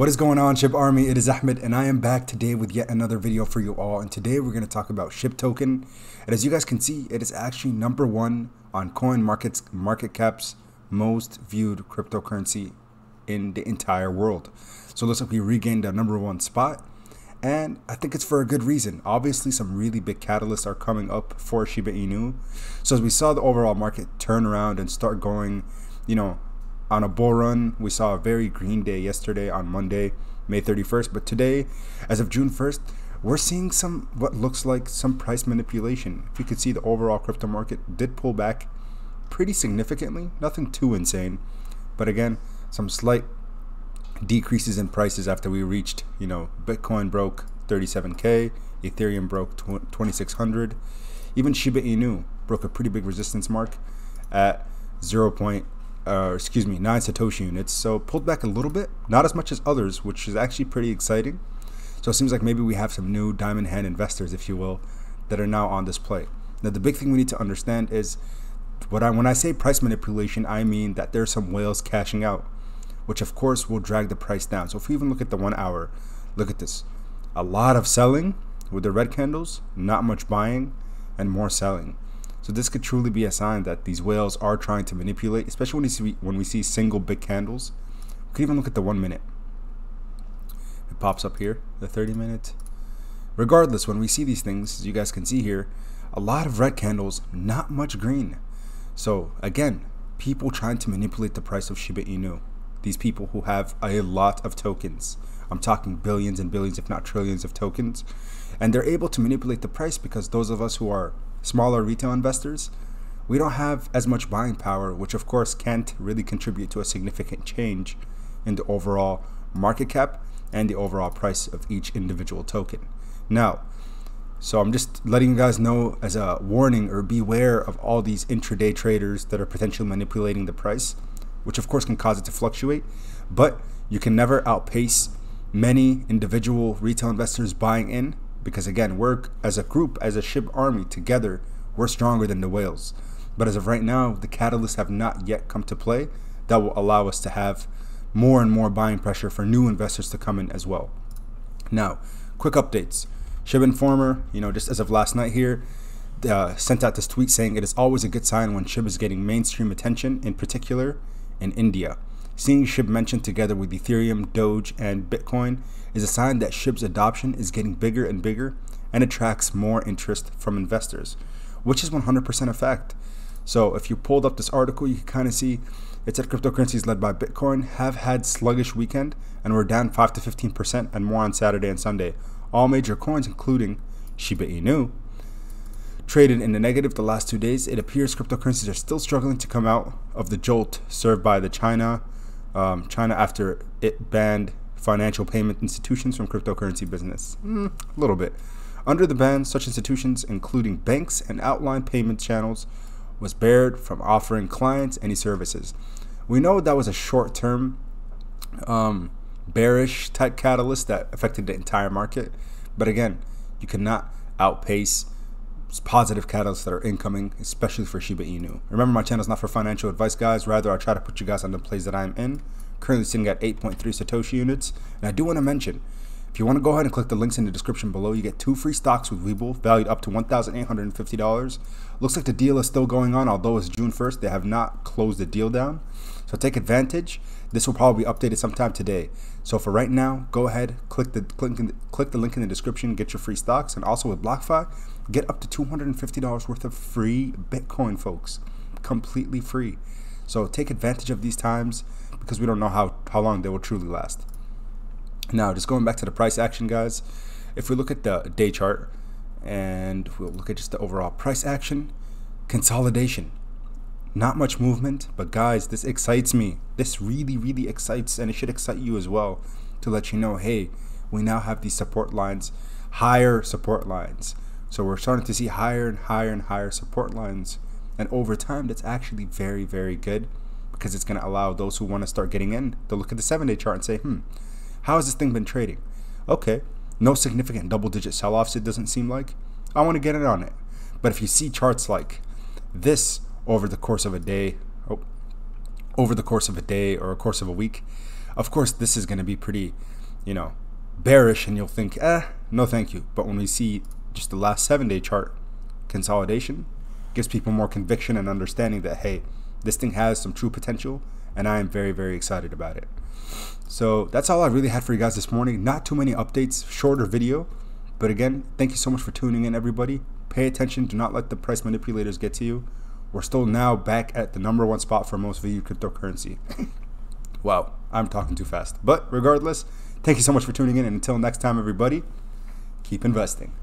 What is going on, Shib Army? It is Ahmed, and I am back today with yet another video for you all. And today we're going to talk about Shib token. And as you guys can see, it is actually number one on Coin Markets Market Cap's most viewed cryptocurrency in the entire world. So it looks like we regained a number one spot. And I think it's for a good reason. Obviously, some really big catalysts are coming up for Shiba Inu. So as we saw the overall market turn around and start going, you know, on a bull run. We saw a very green day yesterday on Monday, May 31st, but today, as of June 1st, we're seeing some what looks like some price manipulation. If you could see the overall crypto market did pull back pretty significantly, nothing too insane, but again, some slight decreases in prices after we reached, you know, Bitcoin broke 37k, Ethereum broke 2600, even Shiba Inu broke a pretty big resistance mark at 0 uh, excuse me, nine Satoshi units. So pulled back a little bit, not as much as others, which is actually pretty exciting. So it seems like maybe we have some new diamond hand investors, if you will, that are now on this play. Now the big thing we need to understand is what I when I say price manipulation, I mean that there's some whales cashing out, which of course will drag the price down. So if we even look at the one hour, look at this. A lot of selling with the red candles, not much buying, and more selling. So this could truly be a sign that these whales are trying to manipulate, especially when we see when we see single big candles. We could even look at the one minute. It pops up here, the 30 minute. Regardless, when we see these things, as you guys can see here, a lot of red candles, not much green. So again, people trying to manipulate the price of Shiba Inu. These people who have a lot of tokens. I'm talking billions and billions, if not trillions of tokens. And they're able to manipulate the price because those of us who are smaller retail investors, we don't have as much buying power, which of course can't really contribute to a significant change in the overall market cap and the overall price of each individual token. Now, so I'm just letting you guys know as a warning or beware of all these intraday traders that are potentially manipulating the price, which of course can cause it to fluctuate, but you can never outpace many individual retail investors buying in because again, we're as a group, as a Shib army together, we're stronger than the whales. But as of right now, the catalysts have not yet come to play that will allow us to have more and more buying pressure for new investors to come in as well. Now, quick updates. Shib Informer, you know, just as of last night here, uh, sent out this tweet saying it is always a good sign when SHIB is getting mainstream attention, in particular in India. Seeing SHIB mentioned together with Ethereum, Doge, and Bitcoin is a sign that SHIB's adoption is getting bigger and bigger and attracts more interest from investors, which is 100% a fact. So if you pulled up this article, you can kind of see it said cryptocurrencies led by Bitcoin have had sluggish weekend and were down 5 to 15% and more on Saturday and Sunday. All major coins, including Shiba Inu, traded in the negative the last two days. It appears cryptocurrencies are still struggling to come out of the jolt served by the China um, China after it banned financial payment institutions from cryptocurrency business. Mm, a little bit. Under the ban, such institutions, including banks and outline payment channels, was barred from offering clients any services. We know that was a short term um, bearish type catalyst that affected the entire market. But again, you cannot outpace positive catalysts that are incoming, especially for Shiba Inu. Remember, my channel is not for financial advice, guys. Rather, I try to put you guys on the plays that I'm in. Currently sitting at 8.3 Satoshi units. And I do want to mention, if you want to go ahead and click the links in the description below, you get two free stocks with Webull, valued up to $1,850. Looks like the deal is still going on, although it's June 1st. They have not closed the deal down. So take advantage. This will probably be updated sometime today. So for right now, go ahead, click the click, click the link in the description, get your free stocks, and also with BlockFi, get up to $250 worth of free Bitcoin, folks, completely free. So take advantage of these times because we don't know how how long they will truly last. Now, just going back to the price action, guys. If we look at the day chart and we'll look at just the overall price action, consolidation not much movement, but guys, this excites me. This really, really excites, and it should excite you as well to let you know hey, we now have these support lines, higher support lines. So we're starting to see higher and higher and higher support lines. And over time, that's actually very, very good because it's going to allow those who want to start getting in to look at the seven day chart and say, hmm, how has this thing been trading? Okay, no significant double digit sell offs, it doesn't seem like. I want to get in on it. But if you see charts like this over the course of a day, oh, over the course of a day or a course of a week, Of course, this is going to be pretty, you know, bearish, and you'll think, eh, no, thank you. But when we see just the last seven day chart consolidation, gives people more conviction and understanding that hey, this thing has some true potential, and I am very, very excited about it. So that's all I really had for you guys this morning. Not too many updates, shorter video. But again, thank you so much for tuning in, everybody. Pay attention. Do not let the price manipulators get to you. We're still now back at the number one spot for most valued cryptocurrency. wow, I'm talking too fast. But regardless, thank you so much for tuning in. And until next time, everybody, keep investing.